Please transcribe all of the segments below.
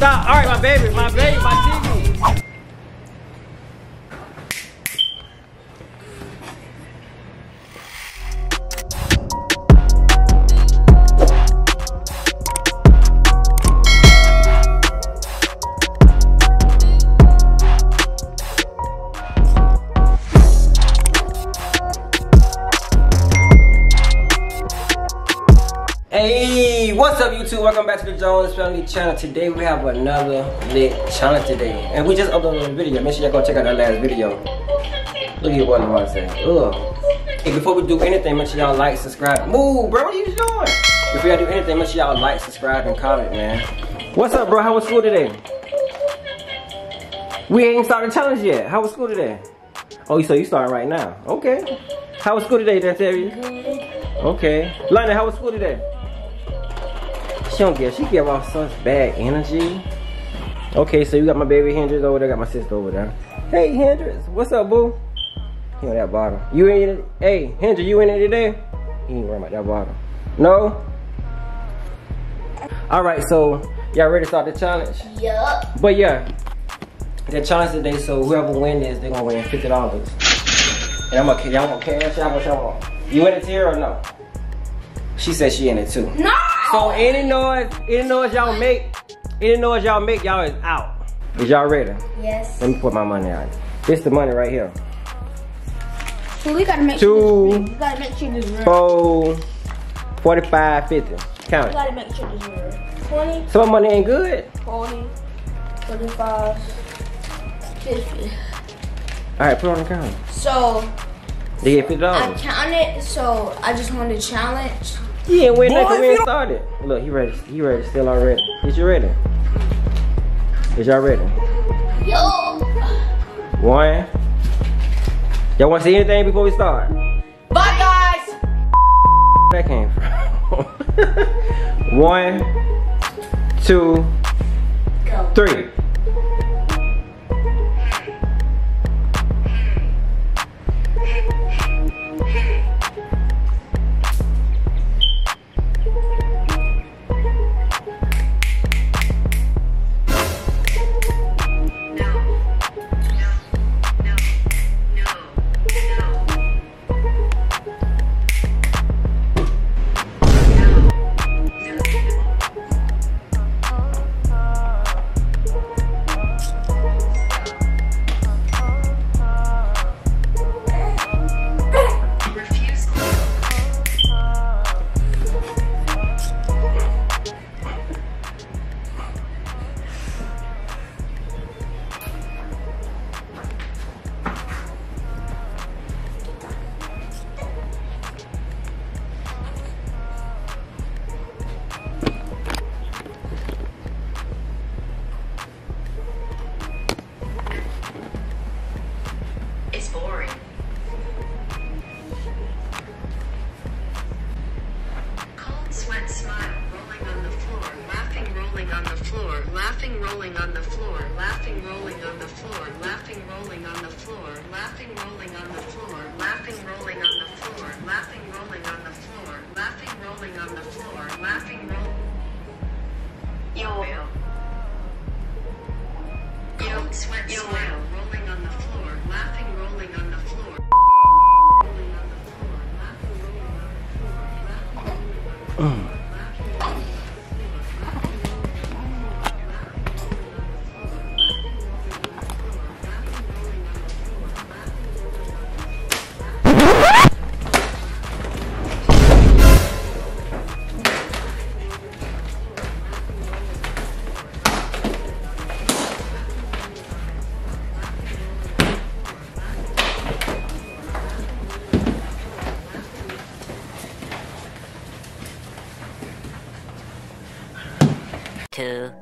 Stop. All right, my baby, my baby, my TV. Hey, what's up YouTube? Welcome back to the Jones Family channel. Today we have another lit challenge today. And we just uploaded a video. Make sure y'all go check out that last video. Look at what I'm saying. Ugh. Hey, before we do anything, make sure y'all like, subscribe. Move, bro, what are you doing? Before y'all do anything, make sure y'all like, subscribe, and comment, man. What's up, bro? How was school today? We ain't started the challenge yet. How was school today? Oh, so you starting right now? Okay. How was school today, Dantarius? Okay. London, how was school today? She don't get, she give off such bad energy. Okay, so you got my baby Hendrix over there, got my sister over there. Hey Hendrix, what's up, boo? He on that bottle. You in it? Hey, Hendrix, you in it today? He ain't worrying about that bottle. No? Alright, so y'all ready to start the challenge? Yup. But yeah, the challenge today, so whoever win this, they're gonna win fifty dollars. And I'm gonna y'all gonna cash y'all want. You in it here or no? She said she in it too. No! So any noise, any noise y'all make, any noise y'all make, y'all is out. Is y'all ready? Yes. Let me put my money out. This the money right here. So we gotta make Two. sure this, we gotta make sure this. Four, 45, 50. Count We it. gotta make sure this real. 20, Some money ain't good. 40, 45, 50. All right, put it on the counter. So They get fifty I dollars. counted, so I just want to challenge. He ain't win Boy, nothing. if We you ain't don't- started. Look, he ready. He ready. Still already. Is you ready? Is y'all ready? Yo! One. Y'all want to see anything before we start? Bye guys! That came from. One, two, Go. three. Floor, laughing rolling on the floor, laughing rolling on the floor, laughing rolling on the floor, laughing rolling on the floor, laughing rolling on the floor, laughing rolling on the floor, laughing rolling on the floor, laughing roll. Yo yo. Sweat smile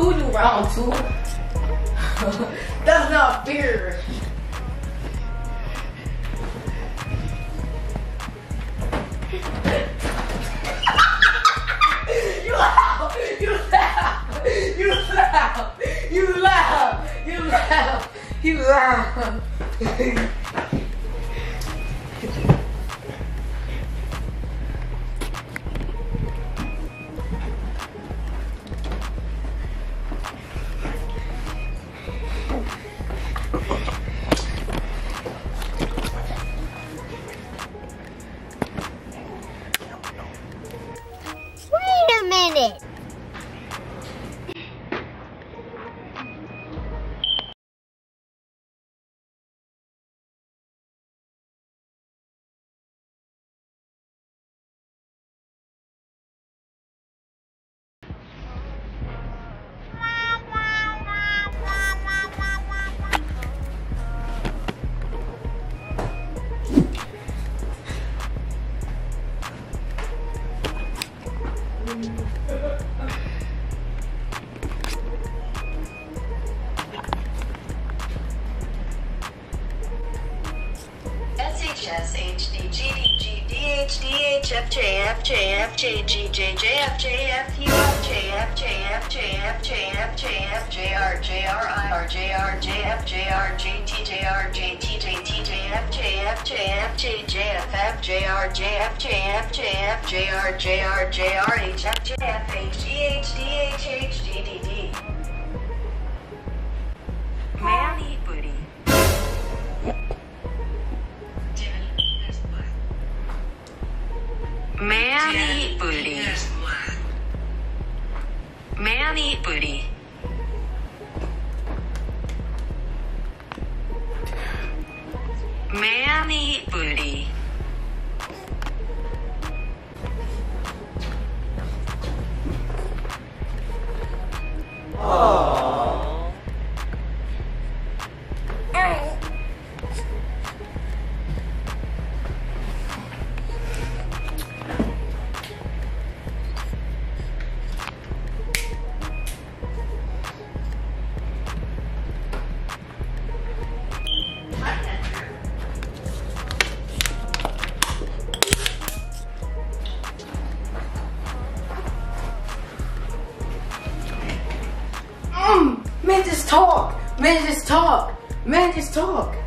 Who you wrong to? That's not fair. you laugh, you laugh, you laugh, you laugh, you laugh, you laugh. JR, JR, JR, HF, JF, HEHDH. Talk.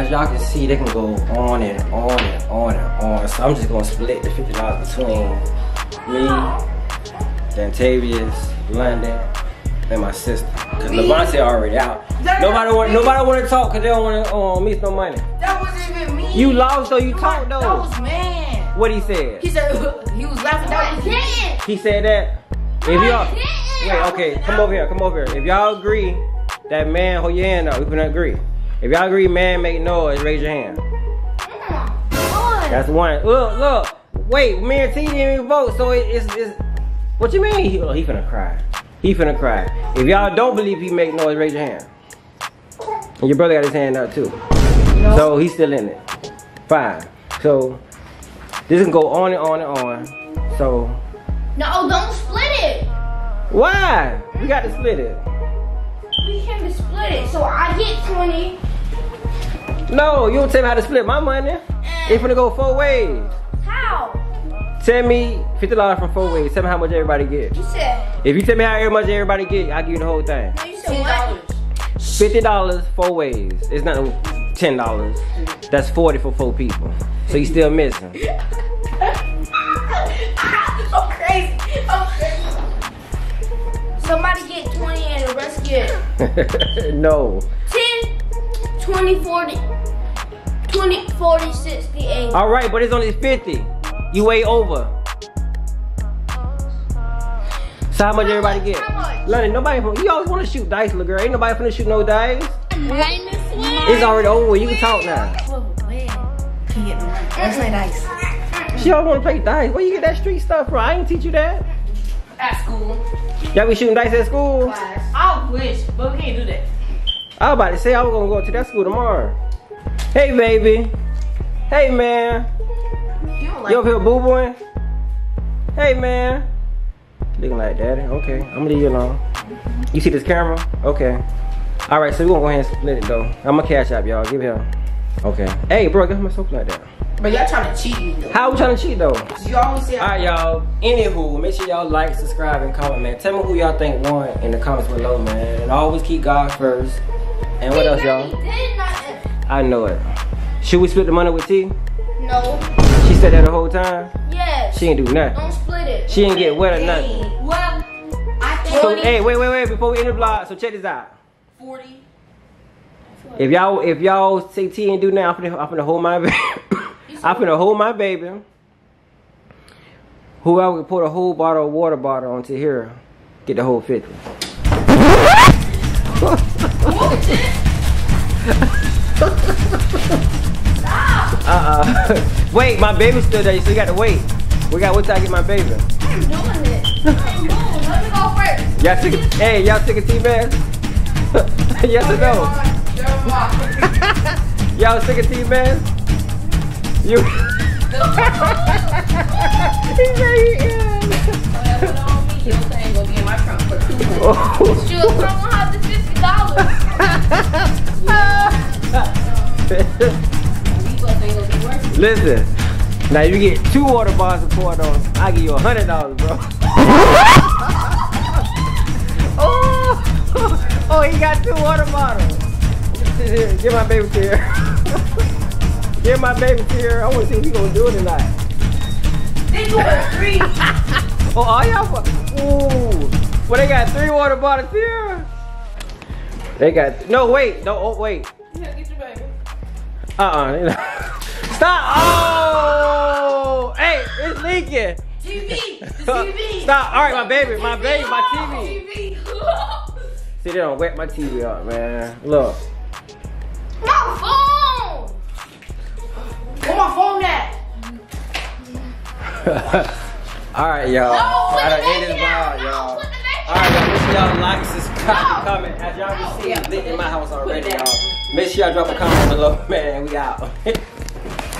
As y'all can see, they can go on and on and on and on. So I'm just gonna split the fifty dollars between me, Dantavius, London, and my sister. Cause Levante already out. That- Nobody want nobody want to talk because they don't want to um, miss no money. That wasn't even me. You lost though. You That talked though. That was man. What he said? He said he was laughing. That was didn't. He said that. If y'all wait, okay, come over here, come over here. If y'all agree that man, hold your hand up. We can agree. If y'all agree, man make noise, raise your hand. That's one. Look, look. Wait, me and T didn't even vote, so it, it's, it's. What you mean? He, oh, he finna cry. He finna cry. If y'all don't believe he make noise, raise your hand. And your brother got his hand up too. So he's still in it. Fine. So this can go on and on and on. So No, don't split it. why? We got to split it. We can split it. So I get 20. No, you don't tell me how to split my money. It's gonna go four ways. How? Tell me fifty dollars from four ways. Tell me how much everybody get. You said. If you tell me how much everybody get, I will give you the whole thing. No, you said what? Fifty dollars four ways. It's not ten dollars. That's forty for four people. So you still missing. I'm crazy. I'm crazy. Somebody get 20 and the rest get no. 10, 20, 40, 20, 40, 60, 80. All right, but it's only fifty. You way over. So how much How everybody much? get? How much? London, nobody. fin- You always want to shoot dice, little girl. Ain't nobody finna shoot no dice. Minus one. It's already over. You can talk now. Can get Let's play dice. She always want to play dice. Where you get that street stuff from? I ain't teach you that. At school. Y'all be shooting dice at school? Class. I wish, but we can't do that. I was about to say I was gonna go to that school tomorrow. Hey baby. Hey man. You don't like You up here boo booing? Hey man. Looking like daddy. Okay. I'm gonna leave you alone. You see this camera? Okay. Alright, so we're gonna go ahead and split it though. I'm gonna cash out y'all. Give it here. Okay. Hey bro, get my soap like that. But y'all trying to cheat me though. How we trying to cheat though? You always say Alright, y'all. Anywho, make sure y'all like, subscribe, and comment, man. Tell me who y'all think won in the comments below, man. And always keep God first. And what else, y'all? I know it. Should we split the money with T? No. She said that the whole time. Yes. She ain't do nothing. Don't split it. She ain't get wet or nothing. Well, I think So hey, wait, wait, wait, before we end the vlog, so check this out. 40. If y'all if y'all say T ain't do nothing, I'm finna, I'm finna hold my baby. I'm finna hold my baby. Whoever can pour a whole bottle of water bottle onto here, get the whole 50. Uh-uh. wait, my baby's still there, so you gotta wait. We gotta wait till I get my baby. I'm doing it. Let me go first. Y'all sick of, hey, y'all sick of T-Bass? yes or no? Y'all sick of T-Bass? You. he said he is. Oh. Shoot, someone have the fifty dollars. Listen, now you get two water bottles of poured on. I give you a hundred dollars, bro. oh, oh, he got two water bottles. Here, Get my baby to here. Get my baby to here. I want to see what he gonna do tonight. They doing three. Oh, all y'all. Ooh. Well, they got three water bottles here. They got no. Wait. No. Oh, wait. Yeah, get your baby. Uh uh Stop. Oh. Hey, it's leaking. TV. The TV. Stop. All right, my baby. My baby. My TV. TV. See, they don't wet my TV up, man. Look. My phone. Where my phone at? All right, y'all. No, put I done the ended baby this vlog, No, y'all. put the baby All right, y'all. Make sure y'all like, subscribe, Comment. As y'all can see, Yeah, in my house already, y'all. Make sure y'all drop a comment below, man. We out.